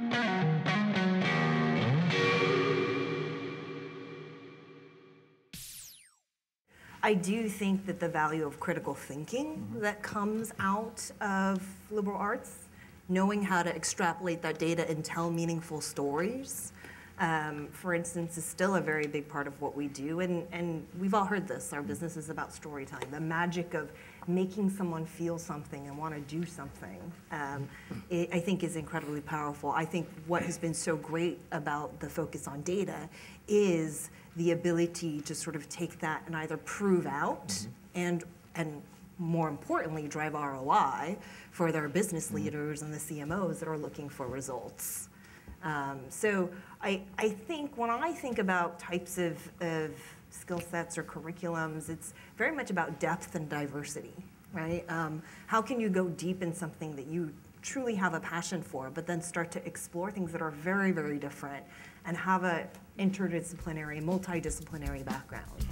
I do think that the value of critical thinking mm-hmm. that comes out of liberal arts, knowing how to extrapolate that data and tell meaningful stories, um, for instance, is still a very big part of what we do. And, and we've all heard this our business is about storytelling, the magic of making someone feel something and want to do something, um, it, I think is incredibly powerful. I think what has been so great about the focus on data is the ability to sort of take that and either prove out mm-hmm. and and more importantly drive ROI for their business mm-hmm. leaders and the CMOs that are looking for results. Um, so I, I think when I think about types of, of skill sets or curriculums, it's very much about depth and diversity, right? Um, how can you go deep in something that you truly have a passion for, but then start to explore things that are very, very different and have a interdisciplinary, multidisciplinary background?